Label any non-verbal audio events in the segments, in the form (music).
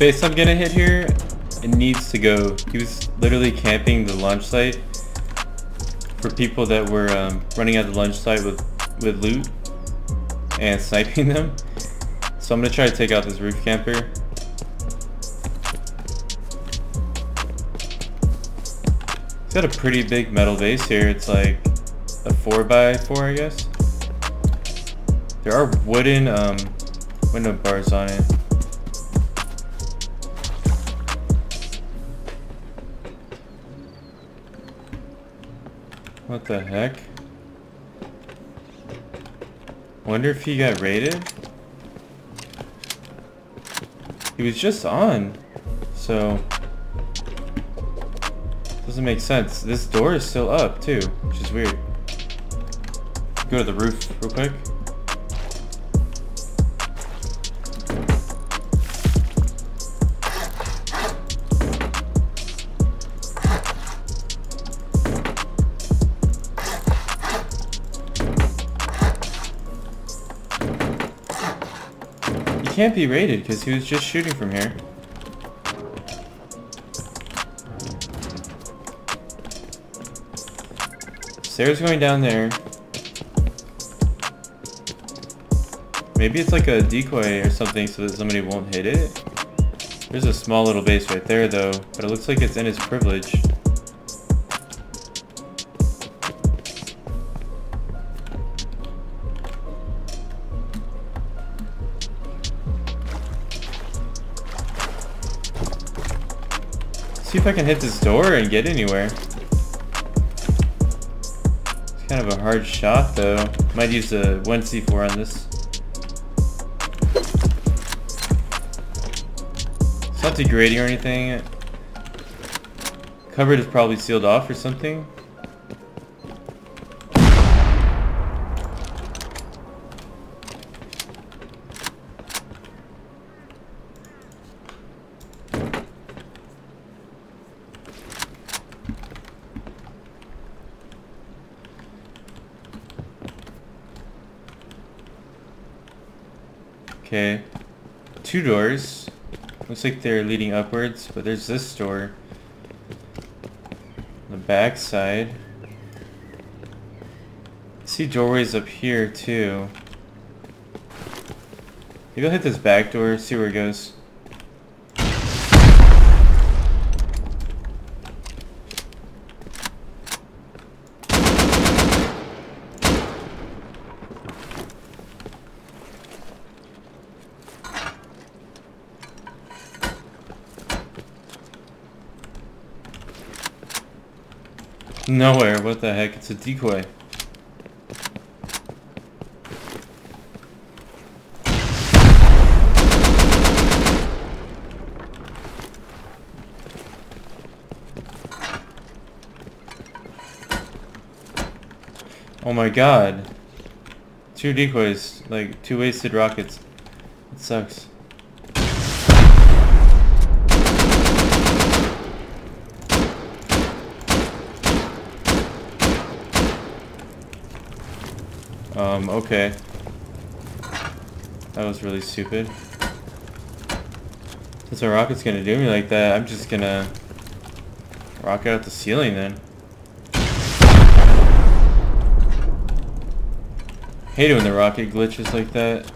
space I'm gonna hit here, it needs to go. He was literally camping the launch site for people that were um, running at the launch site with, with loot and (laughs) sniping them. So I'm gonna try to take out this roof camper. It's got a pretty big metal base here. It's like a 4x4 I guess. There are wooden um, window bars on it. What the heck? Wonder if he got raided? He was just on. So... Doesn't make sense. This door is still up too, which is weird. Go to the roof real quick. Can't be raided because he was just shooting from here. Stairs going down there. Maybe it's like a decoy or something so that somebody won't hit it. There's a small little base right there though, but it looks like it's in his privilege. If I can hit this door and get anywhere. It's kind of a hard shot though. Might use the 1c4 on this. It's not degrading or anything. Cupboard is probably sealed off or something. Okay. Two doors. Looks like they're leading upwards, but there's this door. The back side. see doorways up here too. Maybe I'll hit this back door, see where it goes. Nowhere, what the heck, it's a decoy. Oh my god. Two decoys, like two wasted rockets. It sucks. Um, okay. That was really stupid. Since a rocket's gonna do me like that, I'm just gonna rocket out the ceiling then. Hate it when the rocket glitches like that.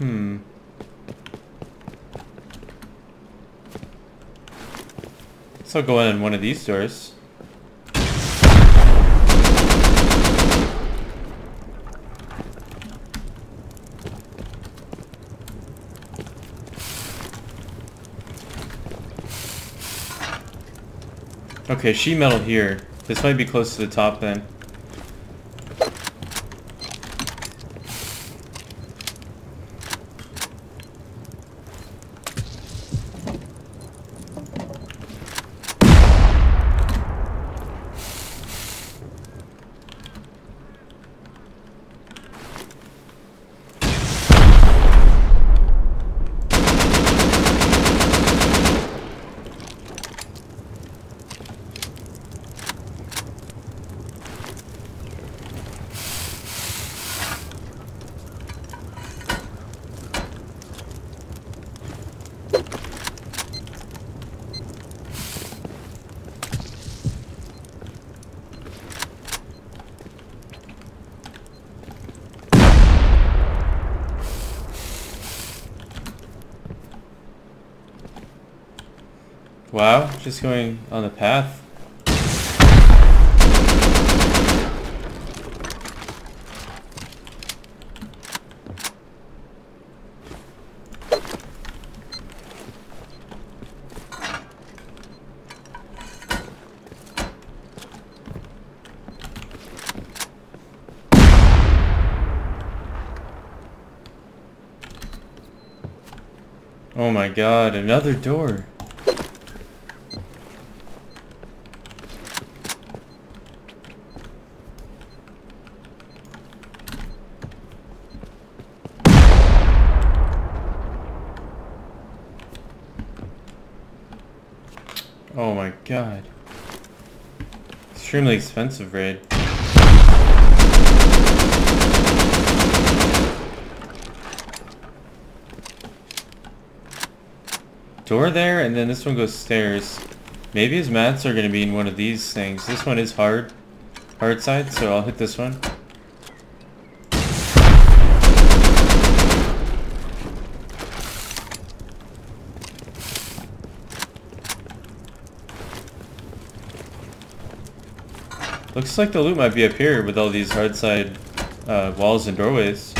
Hmm. So go in one of these doors. Okay, sheet metal here. This might be close to the top then. Wow, just going on the path. Oh my god, another door. Oh my god. Extremely expensive raid. Door there, and then this one goes stairs. Maybe his mats are going to be in one of these things. This one is hard. Hard side, so I'll hit this one. Looks like the loot might be up here with all these hard side uh, walls and doorways.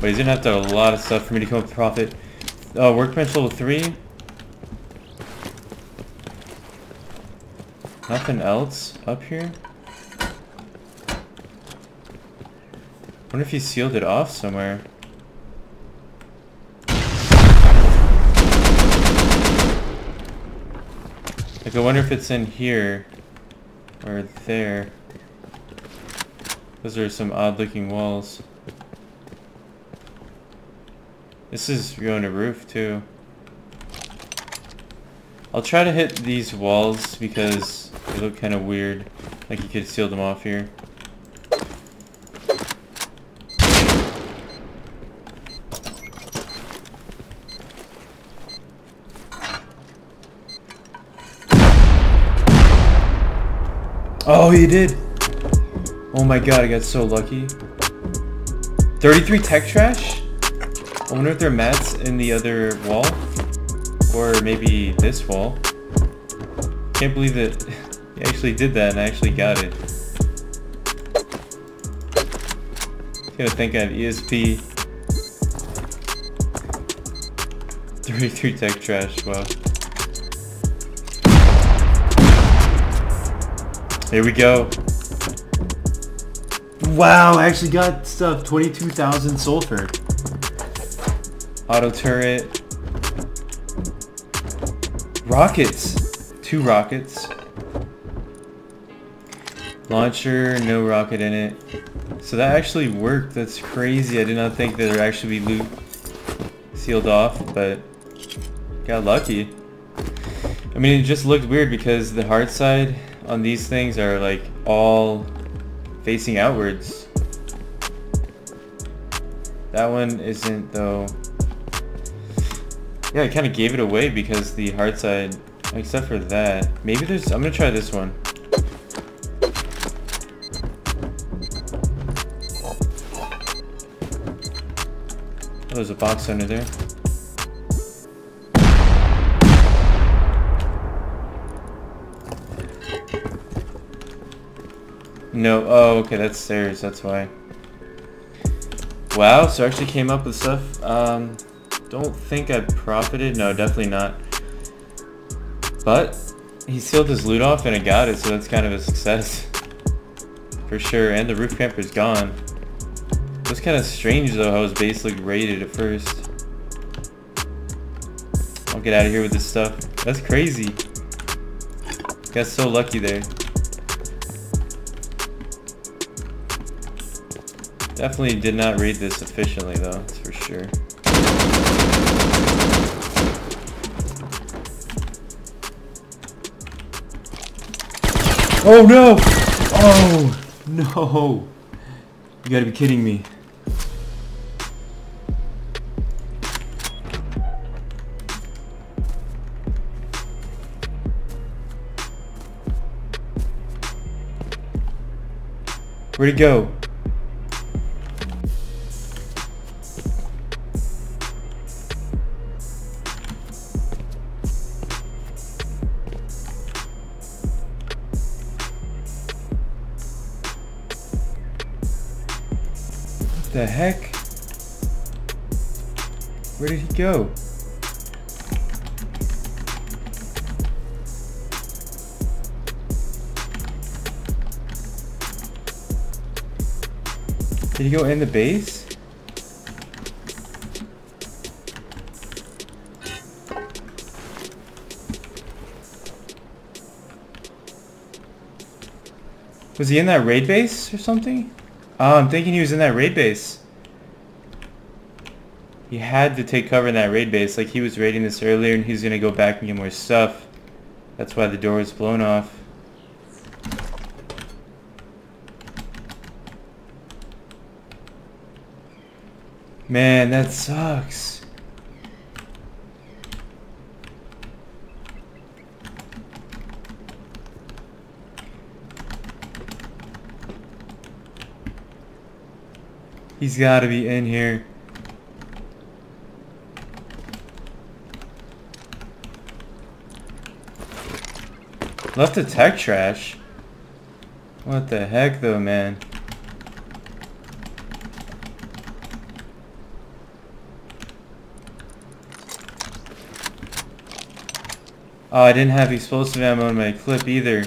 But he's gonna have to have a lot of stuff for me to come up with profit. Uh, workbench level 3. Nothing else up here? wonder if he sealed it off somewhere. Like, I wonder if it's in here. Or there. Those are some odd looking walls. This is going to roof too. I'll try to hit these walls because they look kind of weird. Like you could seal them off here. Oh, he did! Oh my god, I got so lucky. 33 tech trash? I wonder if there are mats in the other wall? Or maybe this wall? Can't believe that (laughs) he actually did that and I actually got it. Gotta think I have ESP. 33 tech trash, wow. Here we go. Wow, I actually got stuff. 22,000 sulfur. Auto turret. Rockets. Two rockets. Launcher, no rocket in it. So that actually worked. That's crazy. I did not think that there'd actually be loot sealed off, but got lucky. I mean, it just looked weird because the hard side on these things are like all facing outwards. That one isn't though. Yeah, I kind of gave it away because the hard side, except for that. Maybe there's, I'm gonna try this one. Oh, there's a box under there. No, oh, okay, that's stairs, that's why. Wow, so I actually came up with stuff. Um, don't think I profited. No, definitely not. But he sealed his loot off and I got it, so that's kind of a success. (laughs) For sure. And the roof camper's gone. It was kind of strange though how his base looked raided at first. I'll get out of here with this stuff. That's crazy. Got so lucky there. Definitely did not read this efficiently though, that's for sure. Oh no! Oh no! You gotta be kidding me. Where'd he go? The heck? Where did he go? Did he go in the base? Was he in that raid base or something? Oh, I'm thinking he was in that raid base. He had to take cover in that raid base. Like he was raiding this earlier and he's gonna go back and get more stuff. That's why the door was blown off. Man, that sucks. He's gotta be in here. Left the tech trash. What the heck though, man? Oh, I didn't have explosive ammo in my clip either.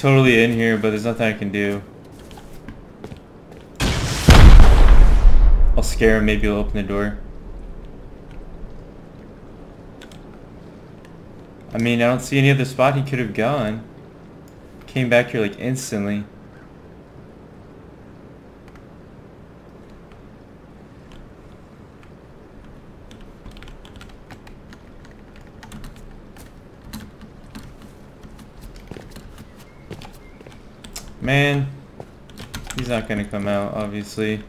Totally in here, but there's nothing I can do. I'll scare him, maybe he'll open the door. I mean, I don't see any other spot he could have gone. Came back here like instantly. Man, he's not gonna come out, obviously.